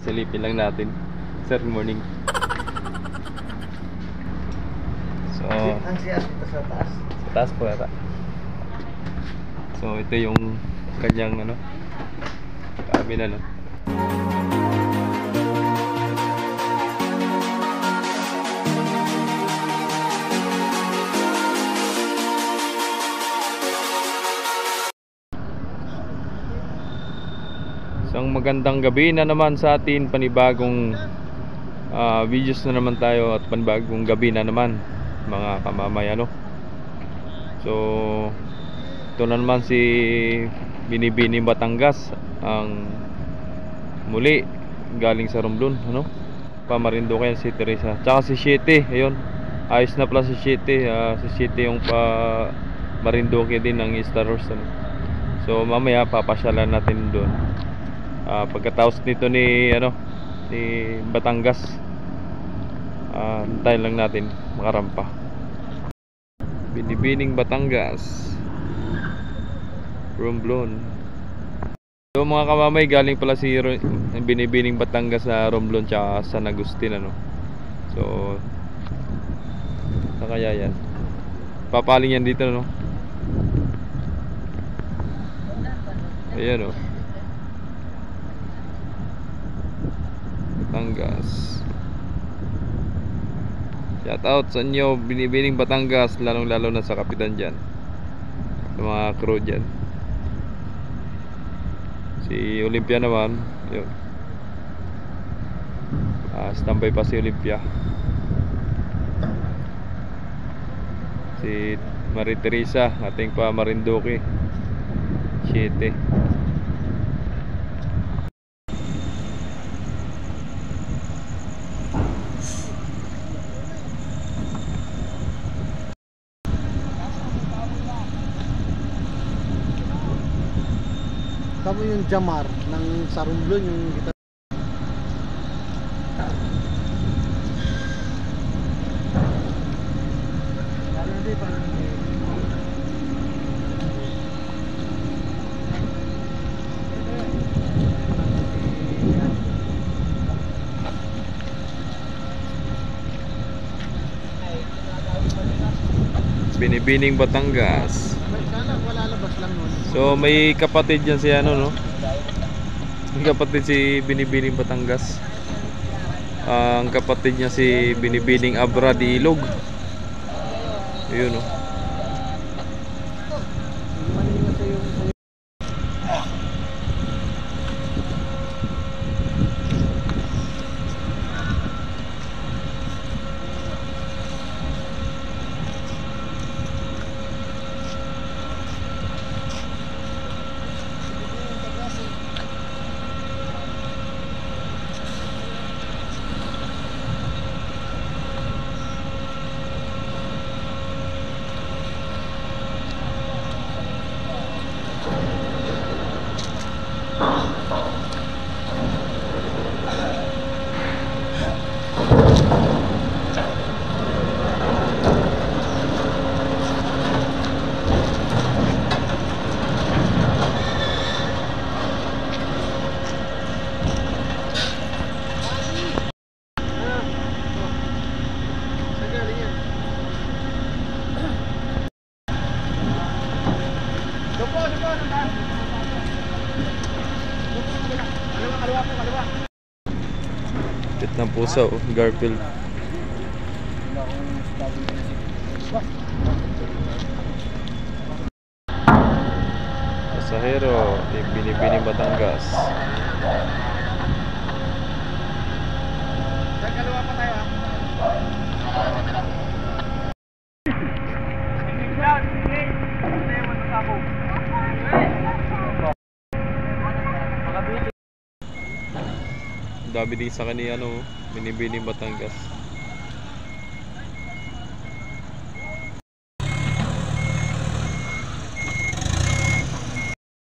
Silipin lang natin. Sir, morning. So, Ang siya dito sa taas. sa taas po yata. So, ito yung kanyang ano, cabin ano. Isang magandang gabi na naman sa atin, panibagong ah, videos na naman tayo at panibagong gabi na naman mga kamamay ano. So, ito na naman si Binibini Batangas ang muli galing sa Romblon ano? Pamarinduque yan si Teresa. Tsaka si Shete ayun. Ayos na pala si Shete ah, si Shete yung pa Marinduque din ng Star Wars ano. so mamaya papasyalan natin doon Ah, pagkatapos nito ni ano ni Batangas. Ah antayin lang natin makarampa. Binibining Batangas. Romblon So mga kamamay galing pala si Binibining Batangas sa Romblon tsaka San Agustin ano. So kaya yan. Papaling yan dito no? Ayan oh Batangas. Shout out sa inyo Binibining Batangas lalong lalo na sa kapitan dyan. Sa mga crew dyan. Si Olympia naman Yun. Ah, Standby pa si Olympia. Si Marie Teresa Ating pa Marinduque. 7 Tama yung Jamar ng Sarumblon yung kita. Binibining Batangas Sana wala labas lang nun. So may kapatid yan si ano no? May kapatid si Binibining Batangas. Ah, Ang kapatid niya si Binibining Abra di Ilog Yun no Maling na sa yung Sa galing yan. Dopo, dopo, dopo. Kaliwa, kaliwa po, kaliwa. Pit ng puso oh, Garfield. Pasahero di Binibining Batangas Sa kaliwa pa tayo ah. Dami din sa kanya ano Binibining Batangas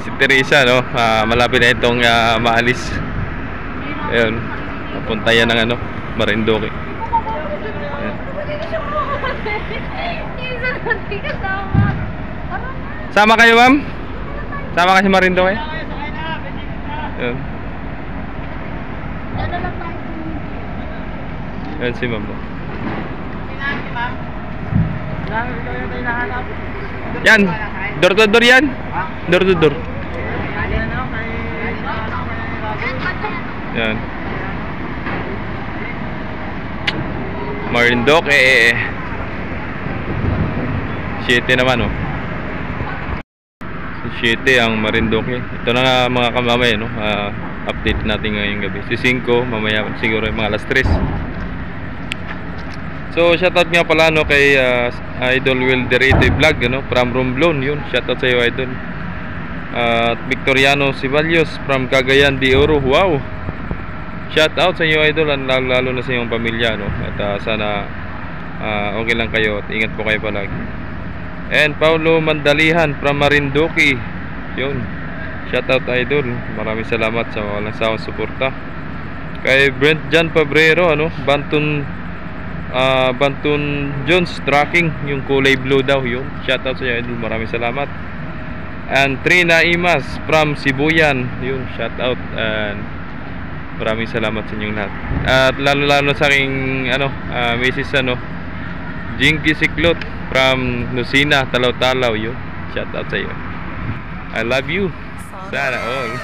Si Teresa no ah, malapit na itong ah, maalis Ayun Napunta yan ng ano. Parang Sama kayo ma'am? Sama ka si Marinduque? Ayun Dala lang tayo. Yan si ma'am. oh. Yan. Door to door yan. Door to door. Yan. Marindoke. Eh. Siete naman oh. Siete ang Marindoke. Ito na nga mga kamamay no. Ah, update natin ngayong gabi. Si 5 mamaya siguro yung mga alas 3. So shoutout nga pala no kay ah, Idol Will Derete Vlog ano from Romblon yun. Shoutout sa iyo Idol. At Victoriano Sibalios from Cagayan de Oro. Wow. Shoutout sa iyo Idol lalo, lalo na sa iyong pamilya no. At ah, sana ah, okay lang kayo at ingat po kayo palagi. And Paulo Mandalihan from Marinduque. Yun. Shoutout Idol. Maraming salamat sa walang sawang suporta. Kay Brent Jan Pabrero ano, Bantun ah Bantun Jones tracking yung kulay blue daw yun. Shoutout sa iyo Idol. Maraming salamat. And Trina Imas from Sibuyan. Yun, shoutout and maraming salamat sa inyong lahat. At lalo-lalo sa aking ano, ah, Mrs. ano, Jinky Siklot from Lucina, Talaw-Talaw yun. Shoutout sa iyo. I love you. Sana all.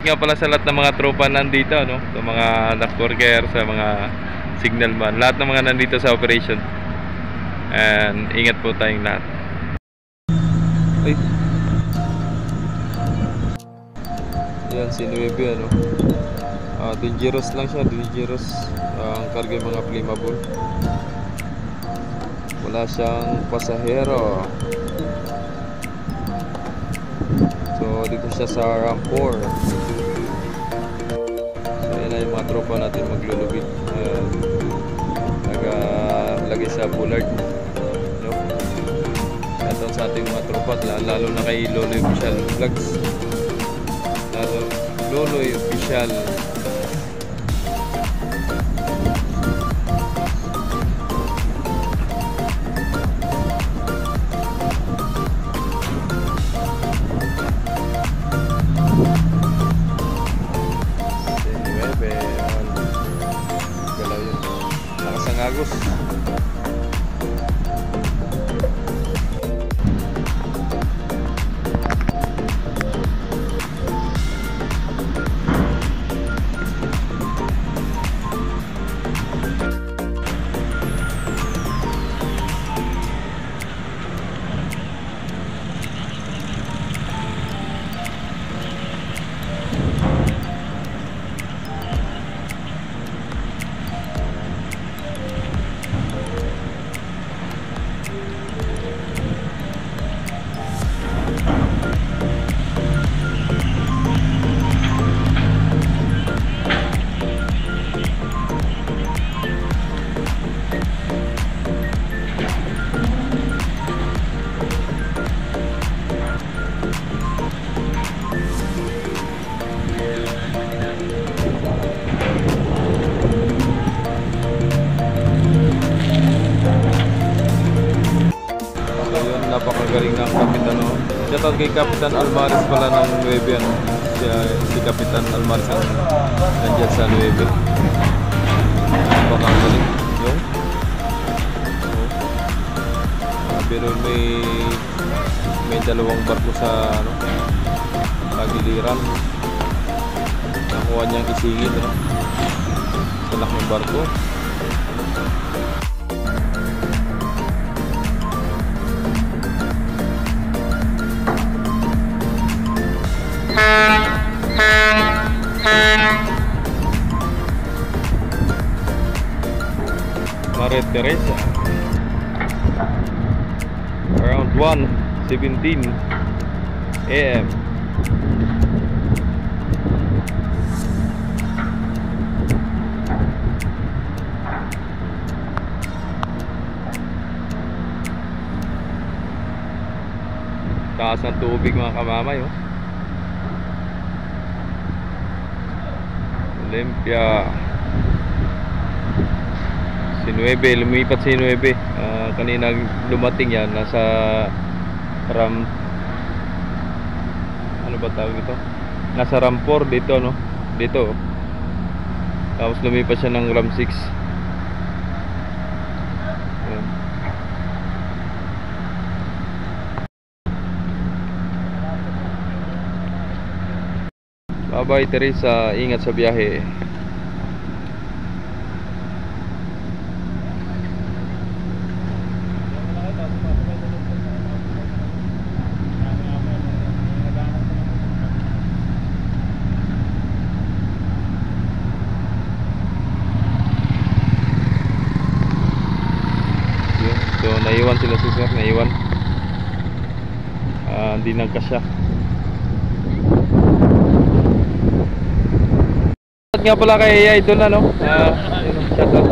Nga pala sa lahat ng mga tropa nandito, no? Sa mga anak worker, sa mga signal man. Lahat ng mga nandito sa operation. And ingat po tayong lahat. Ay. Yan si Nuebe ano. Ah, dangerous lang siya, dangerous. Ah, ang karga mga flammable. Wala siyang pasahero. So dito siya sa Rampor. So yan na yung mga tropa natin maglulubid. Ayan. Nagalagay sa bullard. No? Shoutout sa ating mga tropa, la- lalo na kay Loloy Official Vlogs. Lalo, Loloy Official. Nueve. bagus Shoutout kay Kapitan Almaris pala ng 9 ano. Si, si Kapitan Almaris ang nandyan sa 9. Napakagaling. Yung. Pero may may dalawang barko sa ano pagiliran. Nakuha niyang isingit ano. Sa laking barko. Maria Teresa. Around 1.17 AM taas ng tubig mga kamamay oh. Olympia si Nueve, lumipat si Nueve. Ah, kanina lumating yan, nasa Ram ano ba tawag ito? Nasa Rampor dito no. dito. Tapos lumipas siya ng RAM 6. Ayan. Bye-bye Teresa, ingat sa biyahe. Yun. So naiwan sila si sir, naiwan. Ah, hindi nagkasya. Shout nga pala kay Idol ano. Ah, yun, shout out.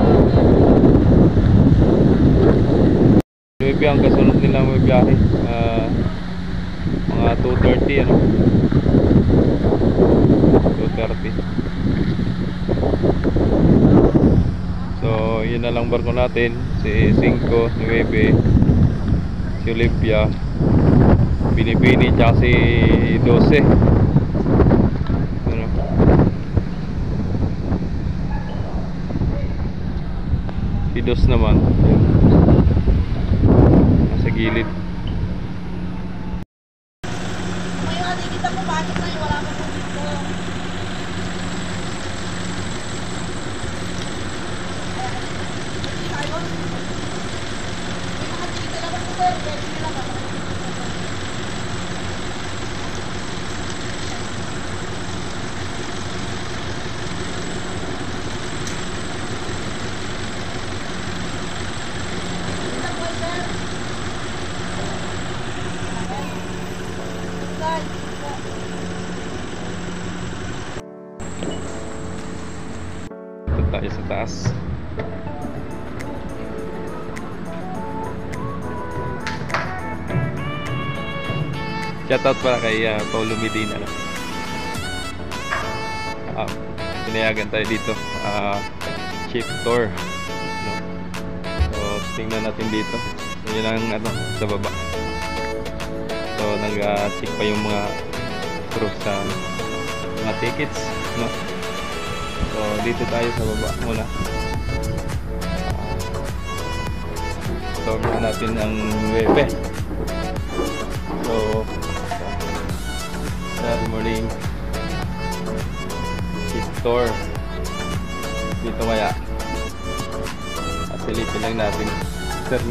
Maybe ang kasunod nila may biyahe. Ah, mga 2.30 ano. 2.30. So, yun na lang barko natin. Si 5, 9, si Olympia, Binibini, tsaka si 12. Ano? Si Dos naman. Yun. Nasa gilid. Ngayon, hindi kita pumasok na yun. Wala ka po dito. Hindi tayo. May mga tigil na ba po, sir? Pwede nila ba? Dito po, sir. Guys, Ito tayo sa taas. Shoutout para kay uh, Paulo Medina. No? Ah, pinayagan tayo dito. Ah, ship tour. No? So, tingnan natin dito. Yun ang ano, sa baba. So, nag-check pa yung mga crew sa mga tickets. No? So, dito tayo sa baba muna. Muna natin ang webe. So, good morning. Ship tour. Dito kaya. Silipin lang natin. Good.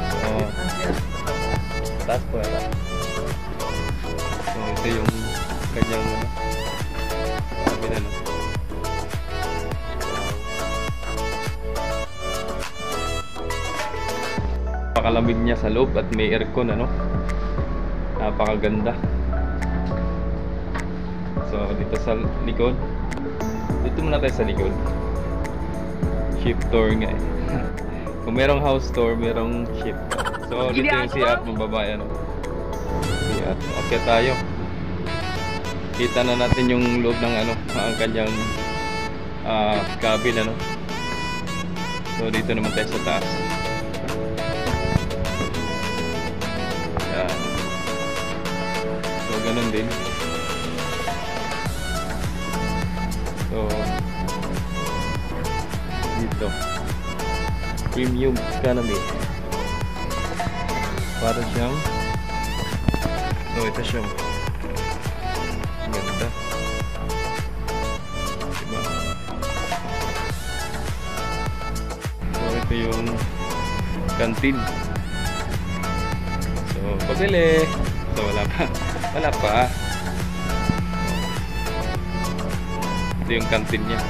So, taas po yata. Ano, sabi na no. Napakalamig niya sa loob at may aircon ano. Napakaganda. So dito sa likod. Dito muna tayo sa likod. Ship tour nga eh. Kung merong house tour, merong ship. So dito yung si at babae ano. Si at okay tayo. Kita na natin yung loob ng ano, ang kanyang ah, cabin ano. So dito naman tayo sa taas. Yan. So ganun din. So dito premium economy. Para siyang So ito siyang canteen. So pabili. So wala pa. Wala pa. Ito yung canteen niya.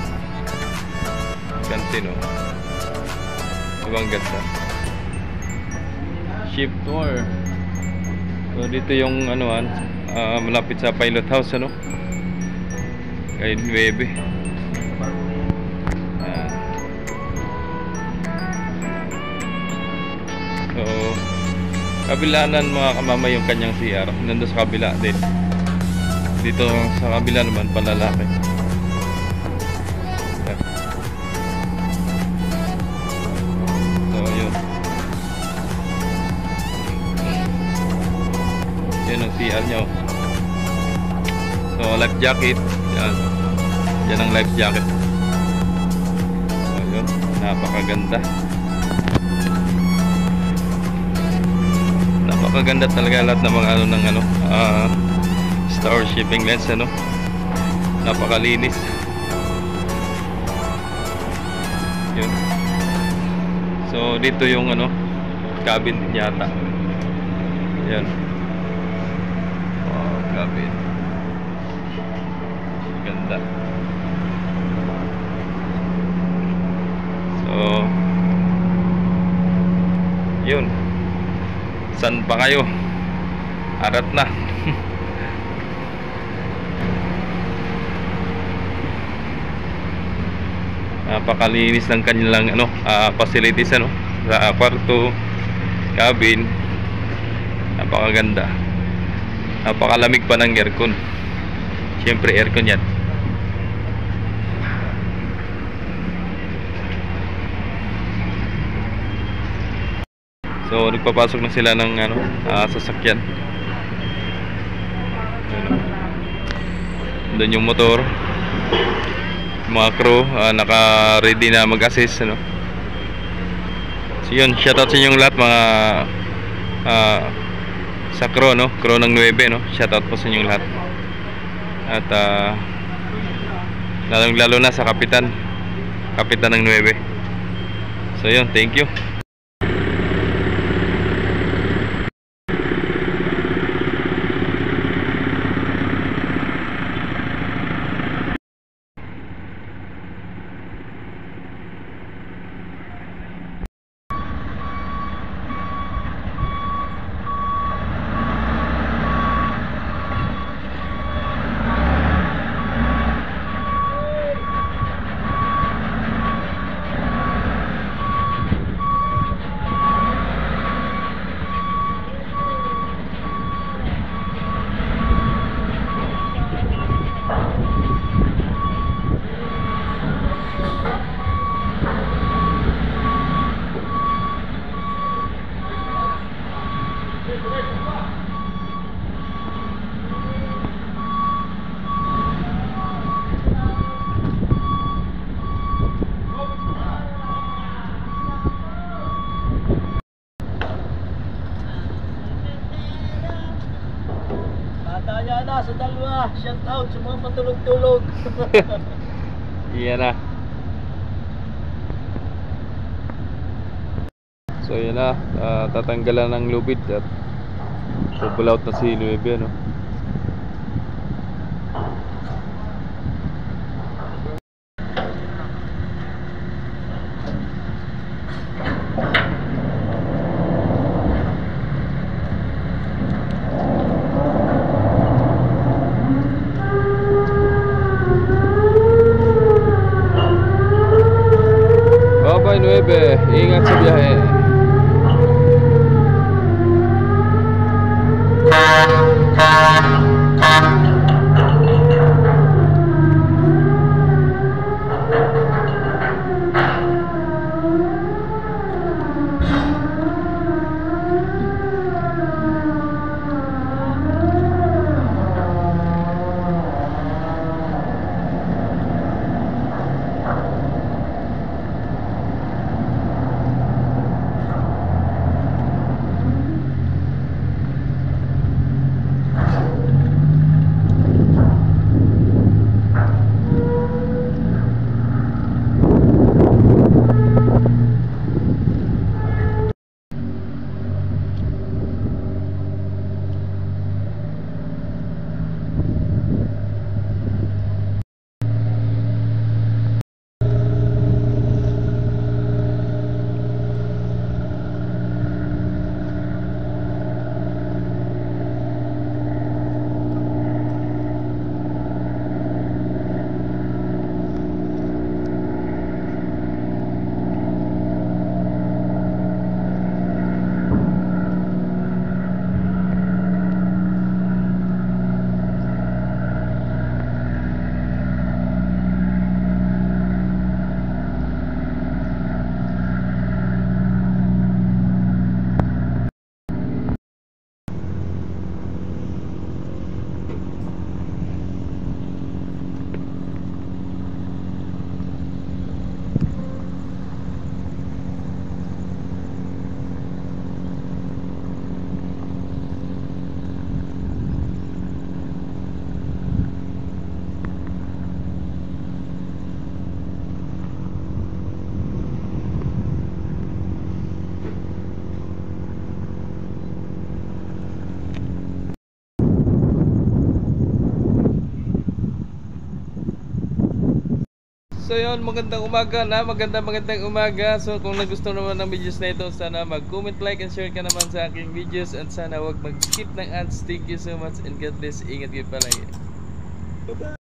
Canteen oh. Diba ang ganda? Ship tour. So dito yung ano ah, ah, malapit sa pilot house ano. Kay 9. Kabilanan mga kamama yung kanyang CR. Nandun sa kabila din. Dito sa kabila naman palalaki. So yun. Yan ang CR niya. oh. life jacket. Yan. Yan ang life jacket. So, yun. Napakaganda. Napakaganda talaga lahat ng mga ano ng ano, ah, Star Shipping Lens ano. Napakalinis. Yun. So dito yung ano, cabin yata. Yan. Wow, cabin. Ganda. So yun. San pa kayo? Arat na. napakalinis ng kanilang ano ah, facilities ano sa kwarto cabin napakaganda napakalamig pa ng aircon syempre aircon yan so nagpapasok na sila ng ano ah, sasakyan Ayun, oh. doon yung motor mga crew ah, naka-ready na mag-assist ano. So yun, shoutout sa inyong lahat mga ah, sa crew no, crew ng 9 no. Shoutout po sa inyong lahat. At ah, lalong lalo na sa kapitan. Kapitan ng 9. So yun, thank you. Tataya na sa dalawa. Shout out sa mga matulog-tulog. Iyan na. So yan na, ah, tatanggalan ng lubid at out na si 9 no. Bye-bye 9, ingat sa biyahe. Thank you. So yun, magandang umaga na, magandang magandang umaga. So kung nagustuhan naman ng videos na ito, sana mag-comment, like, and share ka naman sa aking videos at sana wag mag-skip ng ads. Thank you so much and God bless. Ingat kayo palagi. Bye-bye.